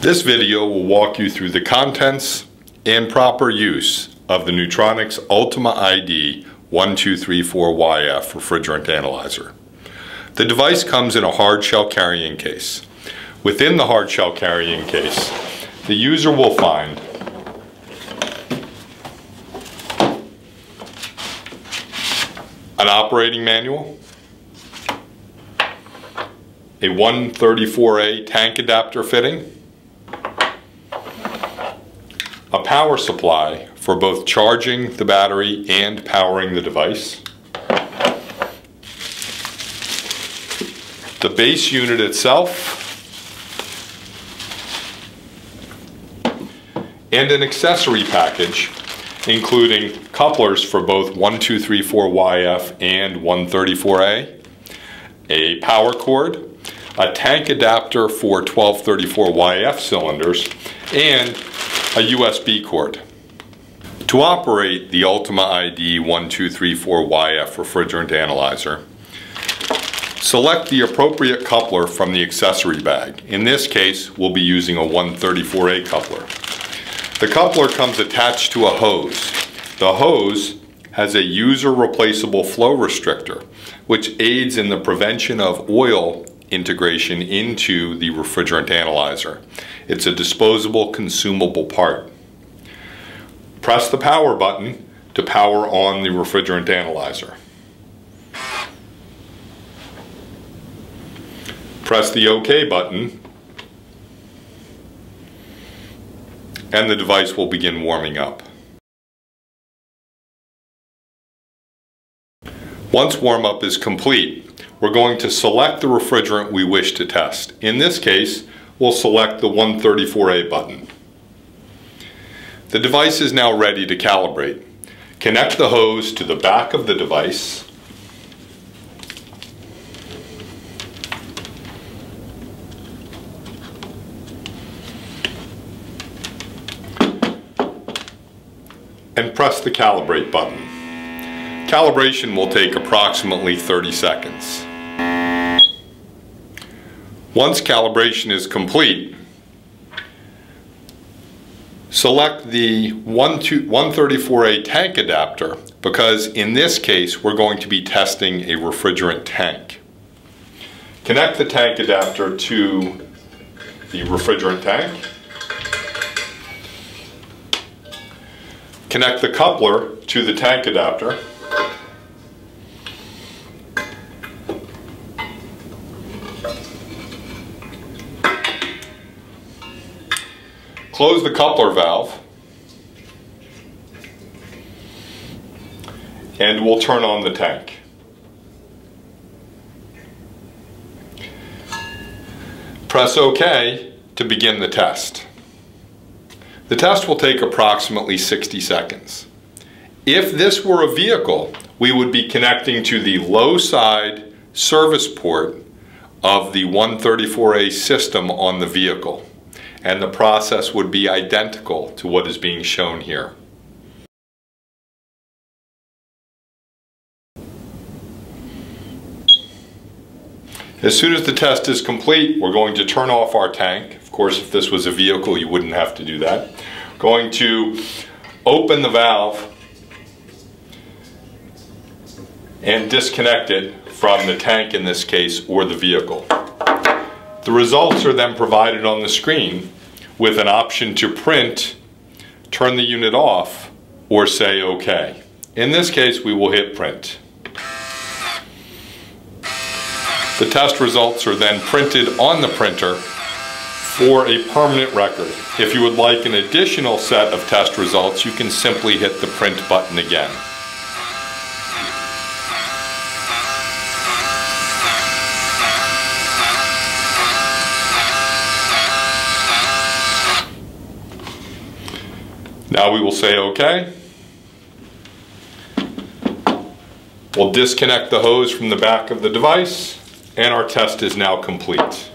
This video will walk you through the contents and proper use of the Neutronics Ultima ID 1234YF refrigerant analyzer. The device comes in a hard shell carrying case. Within the hard shell carrying case, the user will find an operating manual, a 134A tank adapter fitting, a power supply for both charging the battery and powering the device, the base unit itself, and an accessory package including couplers for both 1234YF and 134A, a power cord, a tank adapter for 1234YF cylinders, and a USB cord. To operate the Ultima ID 1234YF refrigerant analyzer, select the appropriate coupler from the accessory bag. In this case, we'll be using a 134A coupler. The coupler comes attached to a hose. The hose has a user replaceable flow restrictor, which aids in the prevention of oil integration into the refrigerant analyzer. It's a disposable consumable part. Press the power button to power on the refrigerant analyzer. Press the OK button and the device will begin warming up. Once warm up is complete, we're going to select the refrigerant we wish to test. In this case, we'll select the 134A button. The device is now ready to calibrate. Connect the hose to the back of the device. And press the calibrate button. Calibration will take approximately 30 seconds. Once calibration is complete, select the 134A tank adapter because in this case we're going to be testing a refrigerant tank. Connect the tank adapter to the refrigerant tank. Connect the coupler to the tank adapter. Close the coupler valve and we'll turn on the tank. Press OK to begin the test. The test will take approximately 60 seconds. If this were a vehicle, we would be connecting to the low side service port of the 134A system on the vehicle and the process would be identical to what is being shown here. As soon as the test is complete, we're going to turn off our tank. Of course, if this was a vehicle, you wouldn't have to do that. Going to open the valve and disconnect it from the tank in this case or the vehicle. The results are then provided on the screen with an option to print, turn the unit off, or say OK. In this case, we will hit print. The test results are then printed on the printer for a permanent record. If you would like an additional set of test results, you can simply hit the print button again. Now we will say OK. We'll disconnect the hose from the back of the device and our test is now complete.